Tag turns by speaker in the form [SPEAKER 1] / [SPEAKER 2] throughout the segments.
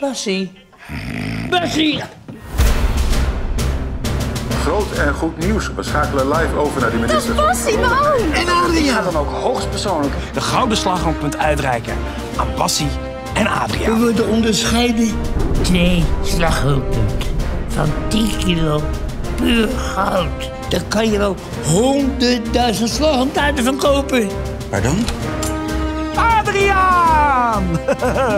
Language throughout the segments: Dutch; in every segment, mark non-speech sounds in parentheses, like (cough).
[SPEAKER 1] Bassie. Bassie!
[SPEAKER 2] Groot en goed nieuws. We schakelen live over naar die minister.
[SPEAKER 3] Bassie, mijn oom!
[SPEAKER 1] En Adriaan!
[SPEAKER 4] ga dan ook hoogstpersoonlijk de gouden slagroompunt uitreiken aan Bassie en
[SPEAKER 1] We
[SPEAKER 4] Adriaan.
[SPEAKER 1] worden onderscheiden. Twee slagroompunten van 10 kilo puur goud. Daar kan je wel honderdduizend slagroomtaarten van kopen.
[SPEAKER 5] Pardon?
[SPEAKER 4] Adriaan!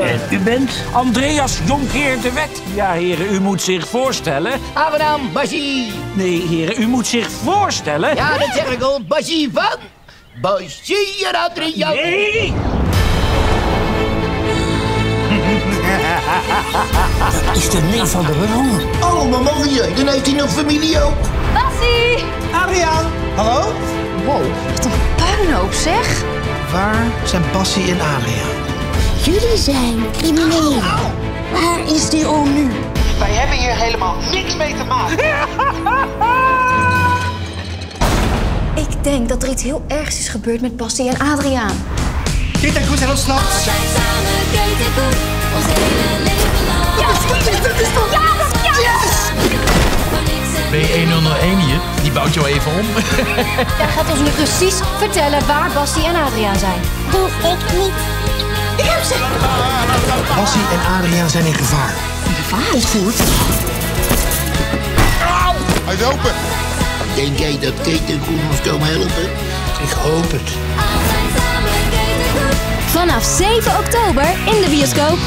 [SPEAKER 1] En (laughs) u bent?
[SPEAKER 4] Andreas Jonkheer de Wet. Ja, heren, u moet zich voorstellen.
[SPEAKER 6] Aangenaam, Basie.
[SPEAKER 4] Nee, heren, u moet zich voorstellen.
[SPEAKER 6] Ja, dat zeg ik al. Basie van... Basie en Adriaan.
[SPEAKER 4] Nee! (laughs)
[SPEAKER 1] Is de neef van de baron.
[SPEAKER 6] Oh, maar mogen je? Dan heeft hij nog familie ook.
[SPEAKER 3] Bassie!
[SPEAKER 5] Adriaan, hallo?
[SPEAKER 3] Wow, wat een puinhoop zeg.
[SPEAKER 5] Waar zijn Bassie en Adriaan?
[SPEAKER 7] Jullie zijn criminelen. Waar is die oom nu?
[SPEAKER 8] Wij hebben hier helemaal niks mee te maken. (laughs)
[SPEAKER 3] Ik denk dat er iets heel ergs is gebeurd met Bassie en Adriaan.
[SPEAKER 5] Kit en Koet zijn ontsnapt.
[SPEAKER 9] B1001 hier, die bouwt jou even om.
[SPEAKER 3] Jij gaat ons nu precies vertellen waar Bassie en Adriaan zijn.
[SPEAKER 7] Doe ik niet. Ik heb ze.
[SPEAKER 5] Bassie en Adriaan zijn in gevaar.
[SPEAKER 7] Ontvoerd.
[SPEAKER 2] Hij is open.
[SPEAKER 6] Denk jij dat Kate en Koen ons komen helpen?
[SPEAKER 5] Ik hoop het.
[SPEAKER 3] Vanaf 7 oktober in de bioscoop.